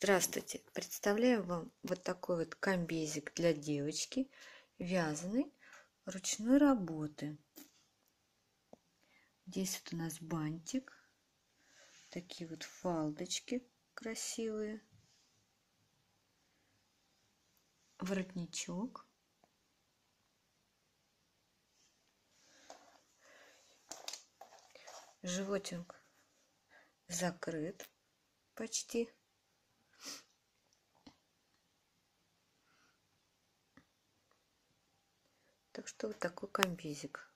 Здравствуйте! Представляю вам вот такой вот комбезик для девочки, вязаный, ручной работы. Здесь вот у нас бантик, такие вот фалдочки красивые, воротничок. Животик закрыт почти. Так что вот такой комбезик.